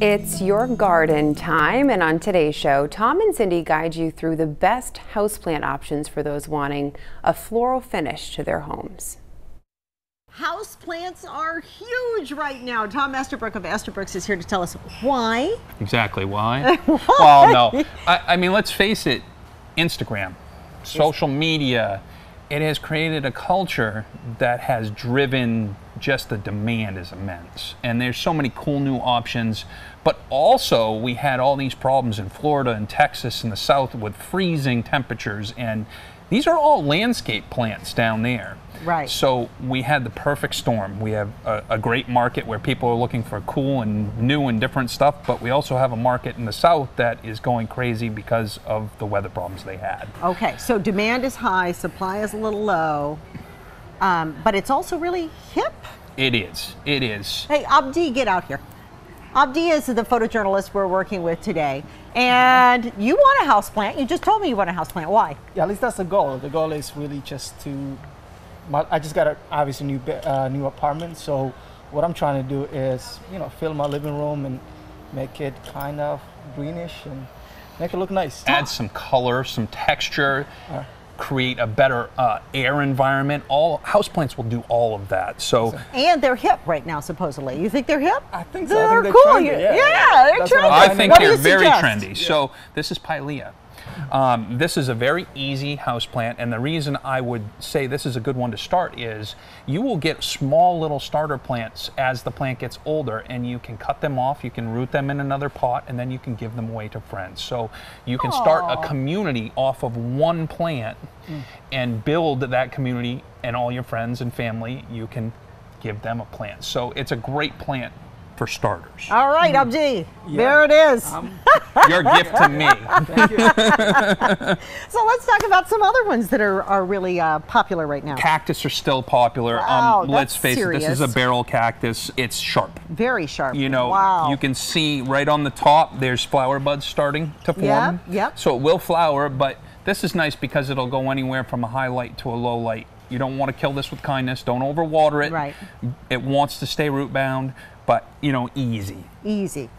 It's your garden time, and on today's show, Tom and Cindy guide you through the best houseplant options for those wanting a floral finish to their homes. Houseplants are huge right now. Tom Estabrook of Estabrook's is here to tell us why. Exactly why? Well, no. I, I mean, let's face it Instagram, social media, it has created a culture that has driven just the demand is immense. And there's so many cool new options. But also, we had all these problems in Florida and Texas and the South with freezing temperatures. And these are all landscape plants down there. Right. So we had the perfect storm. We have a, a, great market where people are looking for cool and new and different stuff, but we also have a market in the south that is going crazy because of the weather problems they had. Okay, so demand is high, supply is a little low, um, but it's also really hip. It is. It is. Hey, Abdi, get out here. Abdi is the photojournalist we're working with today. And you want a house plant. You just told me you want a house plant. Why? Yeah, at least that's the goal. The goal is really just to. I just got a obviously new uh, new apartment, so what I'm trying to do is you know fill my living room and make it kind of greenish and make it look nice. Add some color, some texture. Uh, create a better uh, air environment. All houseplants will do all of that. So and they're hip right now, supposedly. You think they're hip? I think so. They're, I think cool. Trendy, yeah, yeah, they're trendy. I think what they're very suggest? trendy. Yeah. So this is Pilea. Um, this is a very easy house plant, and the reason I would say this is a good one to start is you will get small little starter plants as the plant gets older, and you can cut them off, you can root them in another pot, and then you can give them away to friends. So you can Aww. start a community off of one plant mm. and build that community, and all your friends and family, you can give them a plant. So it's a great plant for starters. All right, mm. Abdi, yeah. there it is. Um, your gift to me. so let's talk about some other ones that are, are really uh, popular right now. Cactus are still popular. Um, wow, um, let's face serious. it, this is a barrel cactus. It's sharp. Very sharp. You know, wow. you can see right on the top, there's flower buds starting to form. Yeah, yep. So it will flower, but this is nice because it'll go anywhere from a high light to a low light. You don't want to kill this with kindness. Don't overwater it. Right. It wants to stay root bound but you know, easy. Easy.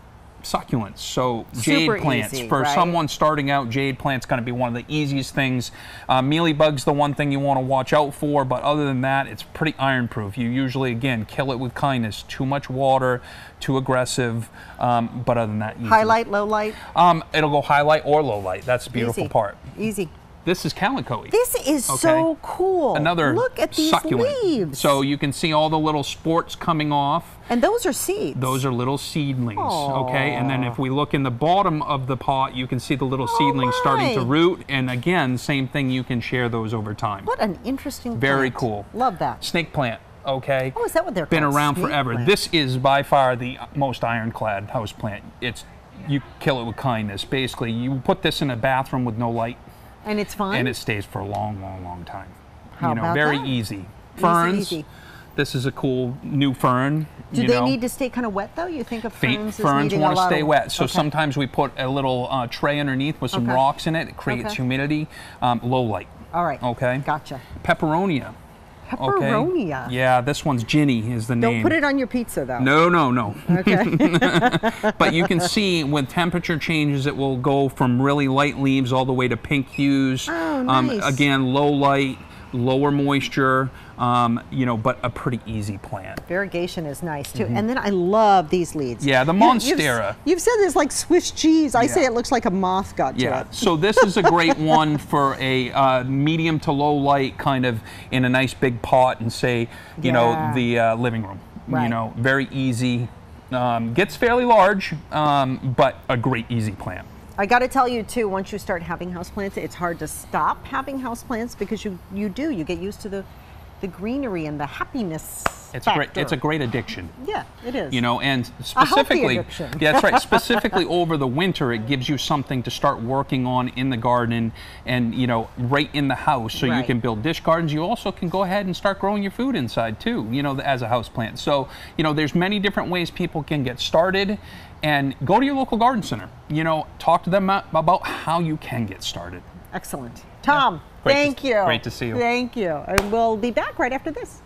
Succulents. So Super jade plants. Easy, For right? someone starting out, jade plants going to be one of the easiest things. Uh, mealy bug's the one thing you want to watch out for, but other than that, it's pretty iron proof. You usually, again, kill it with kindness. Too much water, too aggressive, um, but other than that, easy. Highlight, low light? Um, it'll go highlight or low light. That's the beautiful easy. part. Easy. This is Kalanchoe. This is okay? so cool. Another Look at these succulent. leaves. So you can see all the little sports coming off. And those are seeds. Those are little seedlings, Aww. okay? And then if we look in the bottom of the pot, you can see the little oh seedlings my. starting to root. And again, same thing, you can share those over time. What an interesting Very plant. cool. Love that. Snake plant, okay? Oh, is that what they're called? Been called? around Snake forever. plant. This is by far the most ironclad house plant. It's you kill it with kindness. Basically, you put this in a bathroom with no light. And it's fine? And it stays for a long, long, long time. How you know, about very that? easy. Ferns. Easy, easy. This is a cool new fern. Do they know. need to stay kind of wet though? You think of ferns Ferns want to stay of, wet, so okay. sometimes we put a little uh, tray underneath with some Okay. rocks in it. It creates Okay. humidity. Um, low light. All right. Okay. Gotcha. Peperomia. Okay. Yeah, this one's Ginny is the name. Don't put it on your pizza though. No, no, no. Okay. but you can see with temperature changes, it will go from really light leaves all the way to pink hues. Oh, um, nice. again, low light, lower moisture, um, you know, but a pretty easy plant. Variegation is nice too. And then I love these leads. Yeah, the You- you've- Monstera. You've, said this like Swiss cheese. I say it looks like a moth got to Yeah, it. so this is a great one for a uh, medium to low light kind of in a nice big pot and say, you Yeah. know, the uh, living room. Right. You know, very easy. Um, gets fairly large, um, but a great easy plant. I got to tell you too. Once you start having houseplants, it's hard to stop having houseplants because you you do you get used to the the greenery and the happiness. It's factor. great. It's a great addiction. Yeah, it is. You know, and specifically, yeah, that's right. Specifically over the winter, it gives you something to start working on in the garden, and you know, right in the house, so you can build dish gardens. You also can go ahead and start growing your food inside too. You know, as a house plant. So you know, there's many different ways people can get started, and go to your local garden center. You know, talk to them about how you can get started. Excellent. Tom, to- thank you. great to see you. Thank you. And we'll be back right after this.